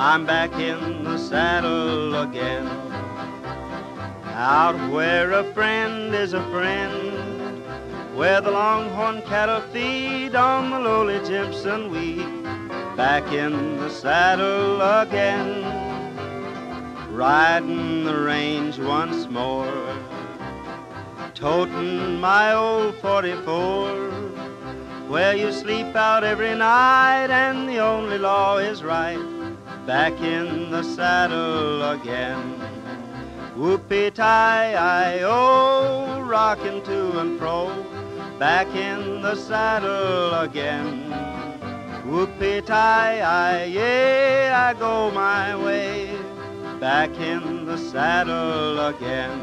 I'm back in the saddle again. Out where a friend is a friend, where the longhorn cattle feed on the lowly Jimson weed. Back in the saddle again, riding the range once more, toting my old 44 where you sleep out every night and the only law is right. Back in the saddle again. Whoopie tie I oh, rocking to and fro. Back in the saddle again. Whoopie tie I yeah, I go my way. Back in the saddle again.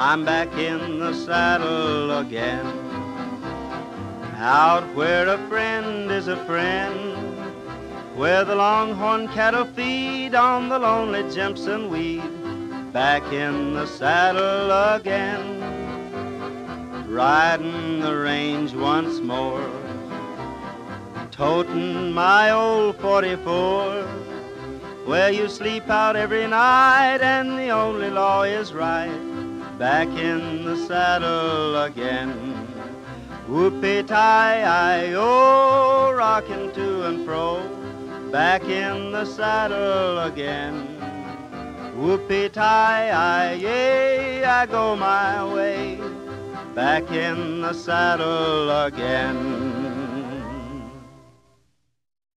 I'm back in the saddle again. Out where a friend is a friend, where the longhorn cattle feed on the lonely Jimson weed. Back in the saddle again, riding the range once more, toting my old 44 where you sleep out every night and the only law is right back in the saddle again. Whoopie tie I oh, rocking to and fro, back in the saddle again. Whoopie tie I yay, I go my way, back in the saddle again.